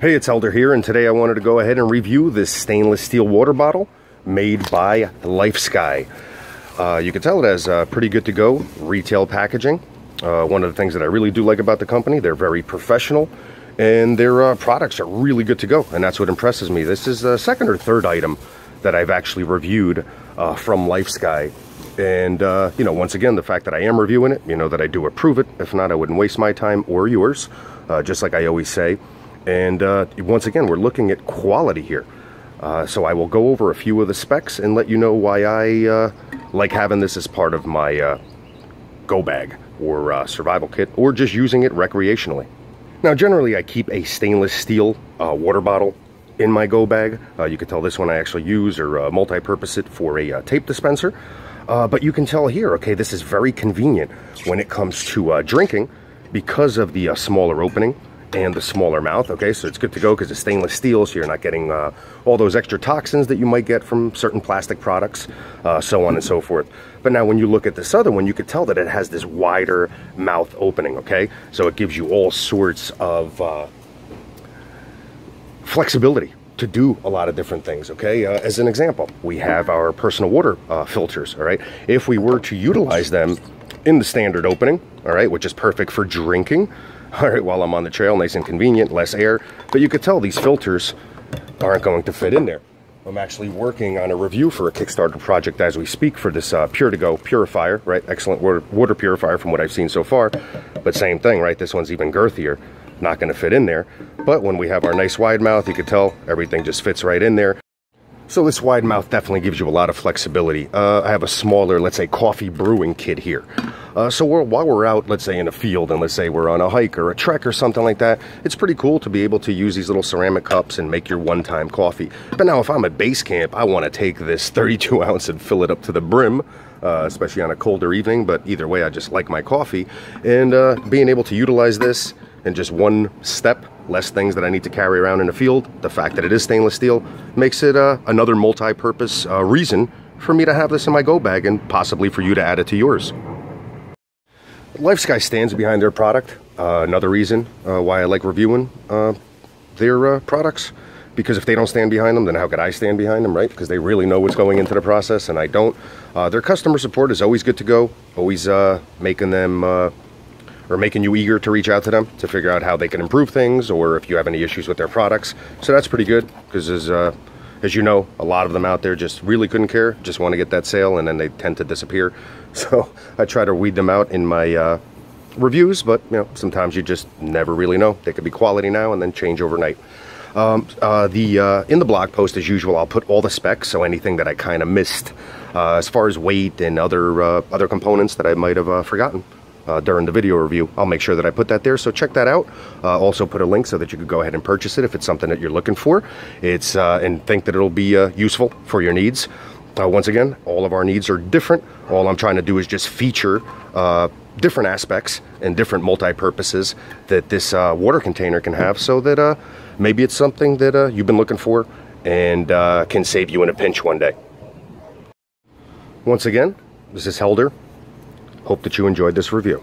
Hey, it's Helder here, and today I wanted to go ahead and review this stainless steel water bottle made by LifeSky. Uh, you can tell it has uh, pretty good to go retail packaging. Uh, one of the things that I really do like about the company, they're very professional, and their uh, products are really good to go, and that's what impresses me. This is the second or third item that I've actually reviewed uh, from LifeSky. And, uh, you know, once again, the fact that I am reviewing it, you know, that I do approve it. If not, I wouldn't waste my time or yours, just like I always say. And uh, once again, we're looking at quality here. Uh, so I will go over a few of the specs and let you know why I uh, like having this as part of my uh, go bag or uh, survival kit or just using it recreationally. Now generally I keep a stainless steel uh, water bottle in my go bag. you can tell this one I actually use or multi-purpose it for a tape dispenser. but you can tell here, okay, this is very convenient when it comes to drinking because of the smaller opening and the smaller mouth okay? So it's good to go because it's stainless steel so you're not getting uh, all those extra toxins that you might get from certain plastic products uh, so on and so forth. But now when you look at this other one you could tell that it has this wider mouth opening okay? So it gives you all sorts of uh, flexibility to do a lot of different things okay? Uh, as an example we have our personal water uh, filters all right? If we were to utilize them in the standard opening all right which is perfect for drinking all right, while I'm on the trail, nice and convenient, less air. But you could tell these filters aren't going to fit in there. I'm actually working on a review for a Kickstarter project as we speak for this uh, Pure to Go purifier, right? Excellent water, water purifier from what I've seen so far. But same thing, right? This one's even girthier. Not going to fit in there. But when we have our nice wide mouth, you could tell everything just fits right in there. So this wide mouth definitely gives you a lot of flexibility. Uh, I have a smaller, let's say, coffee brewing kit here. Uh, so we're, while we're out, let's say in a field, and let's say we're on a hike or a trek or something like that, it's pretty cool to be able to use these little ceramic cups and make your one-time coffee. But now if I'm at base camp, I want to take this 32 ounce and fill it up to the brim. Uh, especially on a colder evening, but either way, I just like my coffee. And uh, being able to utilize this in just one step less things that I need to carry around in the field. The fact that it is stainless steel makes it uh, another multi-purpose uh, reason for me to have this in my go bag and possibly for you to add it to yours. LifeSky stands behind their product. Uh, another reason uh, why I like reviewing uh, their uh, products because if they don't stand behind them, then how could I stand behind them, right? Because they really know what's going into the process and I don't. their customer support is always good to go, always making them or making you eager to reach out to them to figure out how they can improve things or if you have any issues with their products. So that's pretty good because as, uh, as you know, a lot of them out there just really couldn't care, just want to get that sale and then they tend to disappear. So I try to weed them out in my uh, reviews, but you know, sometimes you just never really know. They could be quality now and then change overnight. Um, uh, the uh, in the blog post as usual I'll put all the specs so anything that I kind of missed uh, as far as weight and other uh, other components that I might have uh, forgotten uh, during the video review. I'll make sure that I put that there, so check that out. Uh, also put a link so that you could go ahead and purchase it if it's something that you're looking for. It's uh, and think that it'll be uh, useful for your needs. Uh, once again, all of our needs are different. All I'm trying to do is just feature different aspects and different multi-purposes that this water container can have so that maybe it's something that you've been looking for and can save you in a pinch one day. Once again, this is Helder Hope that you enjoyed this review.